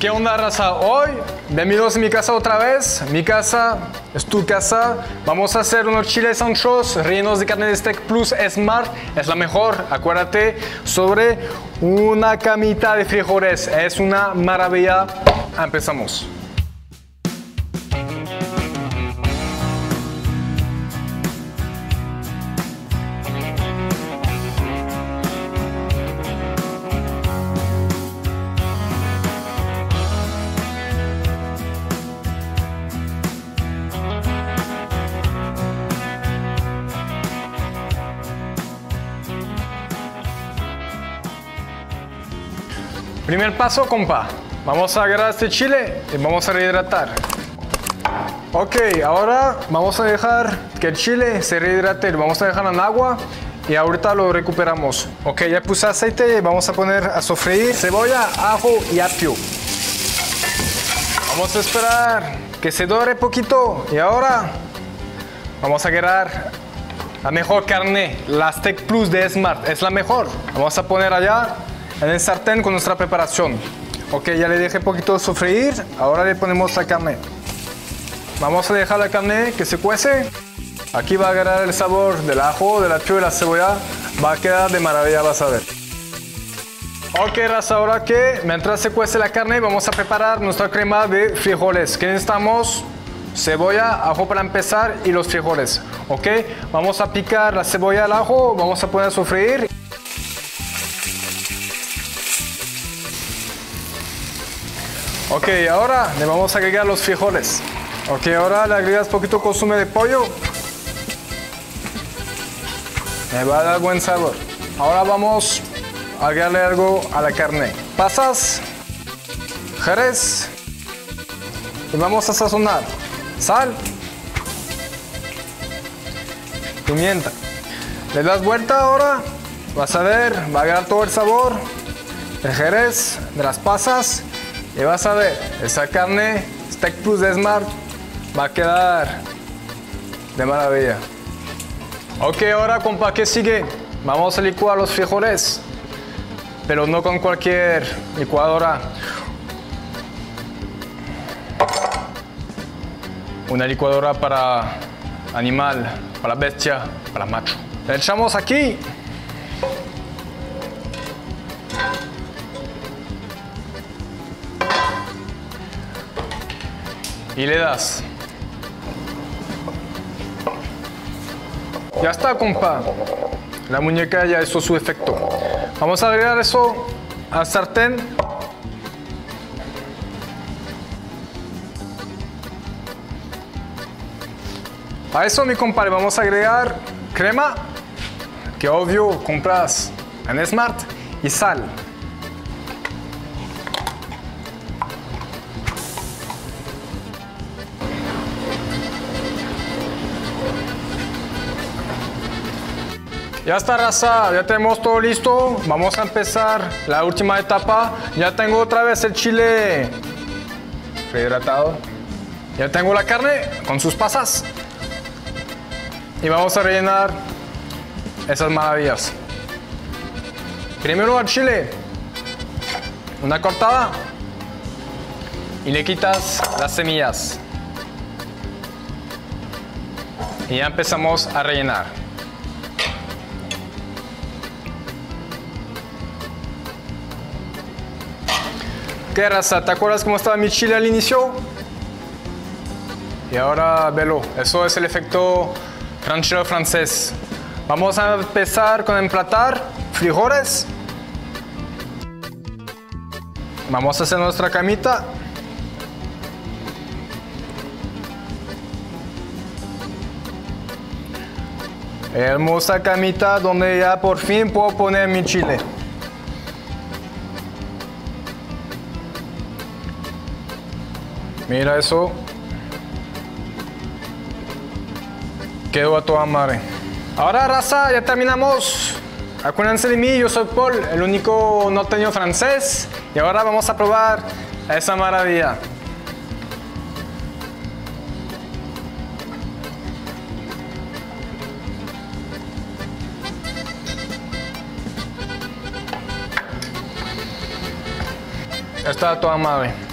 ¿Qué onda, raza? Hoy, bienvenidos a mi casa otra vez. Mi casa es tu casa. Vamos a hacer unos chiles anchos rellenos de carne de steak plus Smart. Es la mejor. Acuérdate sobre una camita de frijoles. Es una maravilla. Empezamos. Primer paso, compa. Vamos a agarrar este chile y vamos a rehidratar. Ok, ahora vamos a dejar que el chile se rehidrate. Lo vamos a dejar en agua y ahorita lo recuperamos. Ok, ya puse aceite y vamos a poner a sofreír cebolla, ajo y apio. Vamos a esperar que se dore poquito y ahora vamos a agarrar la mejor carne, la Steak Plus de Smart. Es la mejor. Vamos a poner allá en el sartén con nuestra preparación. Ok, ya le dejé poquito sofreír, ahora le ponemos la carne. Vamos a dejar la carne que se cuece. Aquí va a agarrar el sabor del ajo, del apio y la cebolla. Va a quedar de maravilla, vas a ver. Ok, raza, ahora que mientras se cuece la carne, vamos a preparar nuestra crema de frijoles. ¿Qué necesitamos? Cebolla, ajo para empezar y los frijoles. Ok, vamos a picar la cebolla al ajo, vamos a poner a sofreír. Ok, ahora le vamos a agregar los frijoles. Ok, ahora le agregas poquito consume de pollo. Me va a dar buen sabor. Ahora vamos a agregarle algo a la carne. Pasas, jerez y vamos a sazonar. Sal, pimienta. Le das vuelta ahora, vas a ver, va a agarrar todo el sabor el jerez, de las pasas y vas a ver, esa carne Steak Plus de Smart va a quedar de maravilla. Ok, ahora compa, ¿qué sigue? Vamos a licuar los frijoles, pero no con cualquier licuadora. Una licuadora para animal, para bestia, para macho. Le echamos aquí y le das. Ya está, compa. La muñeca ya hizo su efecto. Vamos a agregar eso al sartén. A eso, mi compadre, vamos a agregar crema, que obvio compras en Smart, y sal. Ya está raza, ya tenemos todo listo. Vamos a empezar la última etapa. Ya tengo otra vez el chile rehidratado. Ya tengo la carne con sus pasas. Y vamos a rellenar esas maravillas. Primero al chile, una cortada y le quitas las semillas. Y ya empezamos a rellenar. ¿Qué? ¿Te acuerdas cómo estaba mi chile al inicio? Y ahora velo, eso es el efecto ranchero francés. Vamos a empezar con emplatar frijoles. Vamos a hacer nuestra camita. Hermosa camita donde ya por fin puedo poner mi chile. Mira eso. Quedó a toda madre. Ahora, raza, ya terminamos. Acuérdense de mí, yo soy Paul, el único no tengo francés. Y ahora vamos a probar esa maravilla. Está toda madre.